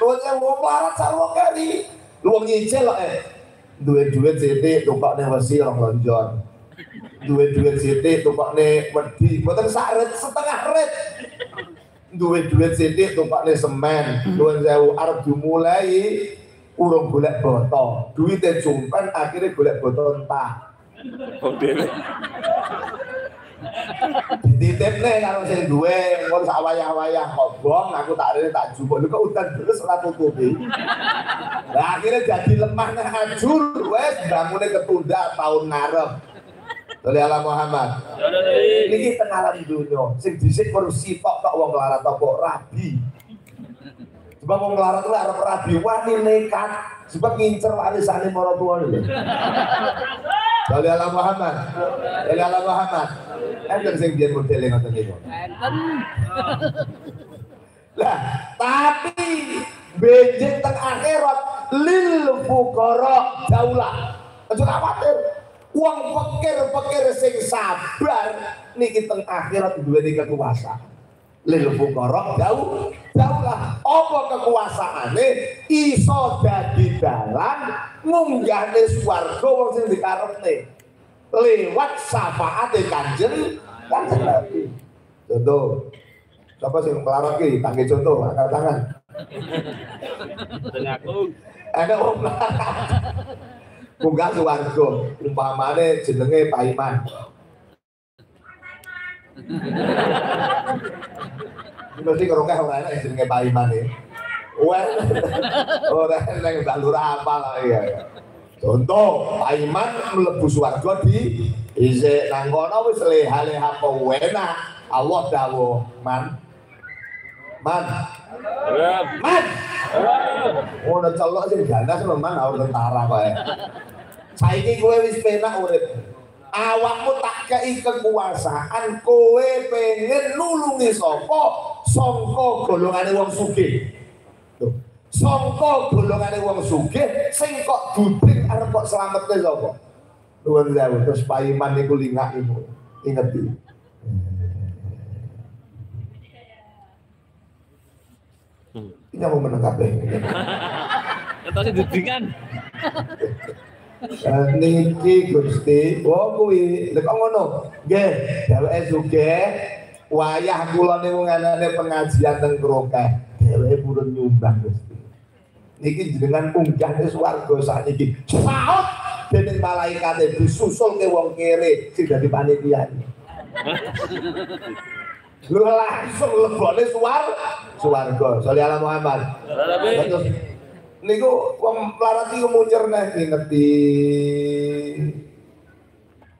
Nuwun wong melarat sarwa kari. Lu nyicil eh. Duwe duit sithik tukokne wesi rong lonjon. Duwe duit sithik tukokne wedi, mboten sak rit setengah rit. Duwe duit sithik tukokne semen. Nuwun sewu arep dimulai urung golek boto. Duite jumpen akhirnya golek boto entah. Oh, dhewe. Dititipne kalau sing duwe ngono sak wayah-wayah kobong aku tak rene tak jupuk. Kok udan terus ora tutupi. Lah akhirnya jadi lemah nang ajur wes bangune ketunda tahun ngarep. Oleh Allah Muhammad. Niki teng alam dunya sing dhisik korupsi tok tok wong larat kok rabi. Sebab wong larat kuwi arep rabi wani nekat sebab ngincer warisane para tuwa lho. Oleh Allah Muhammad. Oleh Allah Muhammad. Enten sing biyen modele ngoten niku. Enten. Lah, tapi benjing teng akhirat lil fuqara daulah. Aja khawatir. Wong pikir-pikir sing sabar niki teng akhirat duweni kekuasaan. Lil fuqara dau daulah. Apa kekuasaane iso dadi dalan munggahne swarga wong sing dikarepne. Lewat syafaate Kanjeng Kanjeng Nabi. Contoh, Siapa sih melarat ki? Tangge contoh, angkat tangan. Ada orang melarat. Munggah umpamane jenenge Pak Iman. Mesti kerongkeh ora enak jenenge Pak Iman ya. Wah, ora enak Mbak Lurah apa lah ya. Contoh, Pak Iman mlebu swarga di isik nang kono wis leha-leha apa enak. Allah dawuh, Man. Man. Man. Ngono celok sing ganas memang ora tentara kok. ya. Saiki kowe wis penak urip. Awakmu tak kei kekuasaan, kowe pengen nulungi sapa? Sangka golongane wong sugih. Sangka golongane wong sugih sing kok duding arep kok slametne sapa? Nuwun sewu terus paiman niku lingak ibu. Ingeti. Ini mau menang kabeh. Sing dudingan. Niki Gusti, oh kuwi, lek ngono. Nggih, dheweke sugih, wayah kula niku nganane pengajian teng Krokeh. Dheweke purun nyumbang Gusti. Niki jenengan munggahne swarga sakniki. Saut dening malaikate disusulke wong kere sing dadi panitia. Lu langsung lebone suar swarga. Sholli ala Muhammad. Terus niku wong melarat iki neh ngerti.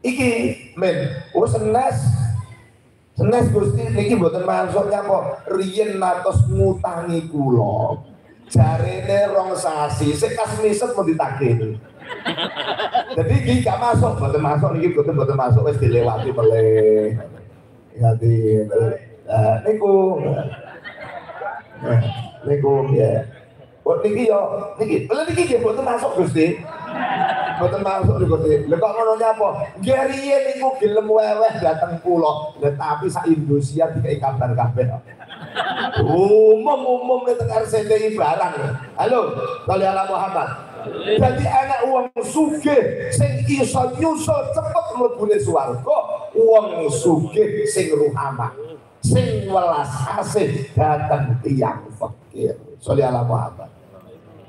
Iki men, oh senes. Senes Gusti niki mboten masuk nyapa riyen natos ngutangi kula. Jarene rong sasi, sik kas miset mau ditagih. Jadi iki gak masuk, mboten masuk niki mboten mboten masuk wis dilewati meleh. Ngerti. Nah, niku Nah, niku ya. Oh niki yo niki, lha niki nggih mboten masuk Gusti. Mboten masuk niku Gusti. Lha kok ngono nyapa? Nggih riyen niku gelem weweh dateng kula. Tapi sak Indonesia dikai kabar kabeh. Umum-umum nek teng RCTI barang. Halo, kali ala Muhammad. Jadi anak uang sugih sing iso nyusul cepet mlebune swarga, uang sugih sing ruhamah. Sing welas asih datang tiang fakir. Sholli ala Muhammad.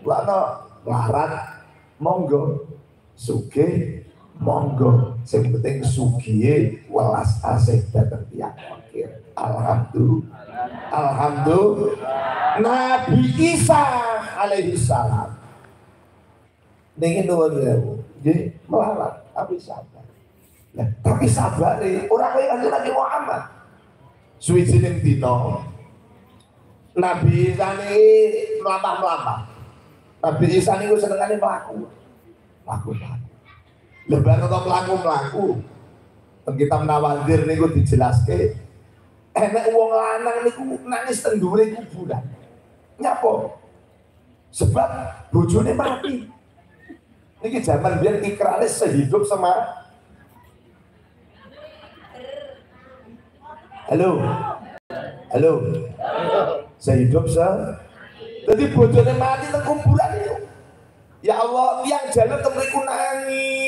Lana larat monggo sugih monggo sing penting sugihe welas asih datang tiang fakir. Alhamdulillah. Alhamdulillah. Nabi Isa alaihi salam. Niki nuwun sewu. Jadi melarat tapi sabar. Nah, tapi sabar nih, orang kaya kanjeng Nabi Muhammad. Suwijining dina Nabi Isa ini melampah-melampah. Nabi Isa ini senengane. Melaku, melaku. Lebar atau melaku-melaku. Teng kitab Nawadir niku dijelaske enek wong lanang niku nangis teng dhuwure kuburan. Nyapa? Sebab bojone mati. Niki zaman biar ikrarnya sehidup sama Halo. Halo. Sehidup se jadi bojone mati teng kuburan itu. Ya Allah, yang jalan kemriku nangis.